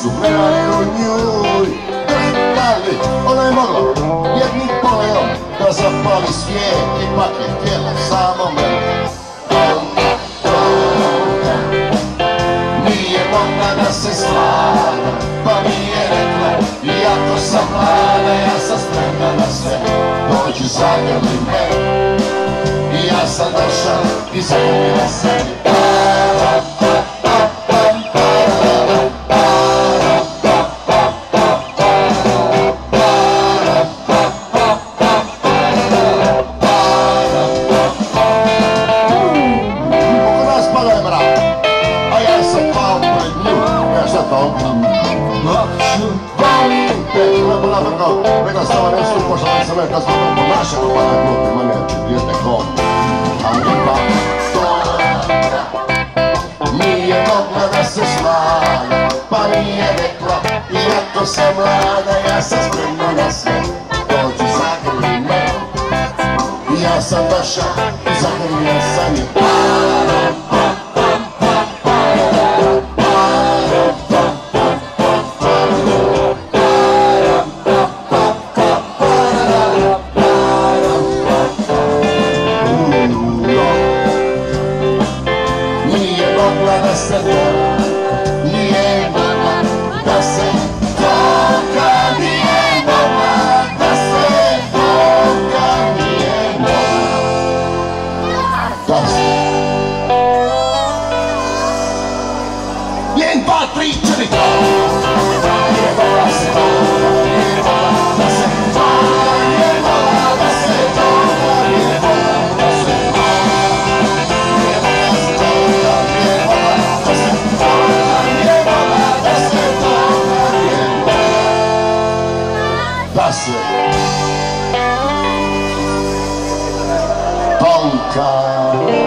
su prevare u njoj. Ali ona je mogla jednim poleom da zapali svijet Ipak je htjela samo mene Nije mogla da se slaga Pa mi je rekla Iako sam mlada Ja sam spremna na sve. Zagrli me. I ja sam došao I zagrlila sam Pada je mrak A ja sam pao pred nju. Ja šta to? Lakšu volim te Lepo navrno Rekla sam vam nešto pošla sam rekla sam vam ponašao Pa na dnu prema neće dijete kom A mi pa to Nije mogla da se slaga Pa nije rekla Iako sam mlada Ja sam spremna na sve. Sam došao i zagrlio sam je Nije se toga, nije mogla da se toga, nije mogla da se toga, nije mogla da se Jedan, dva, long time.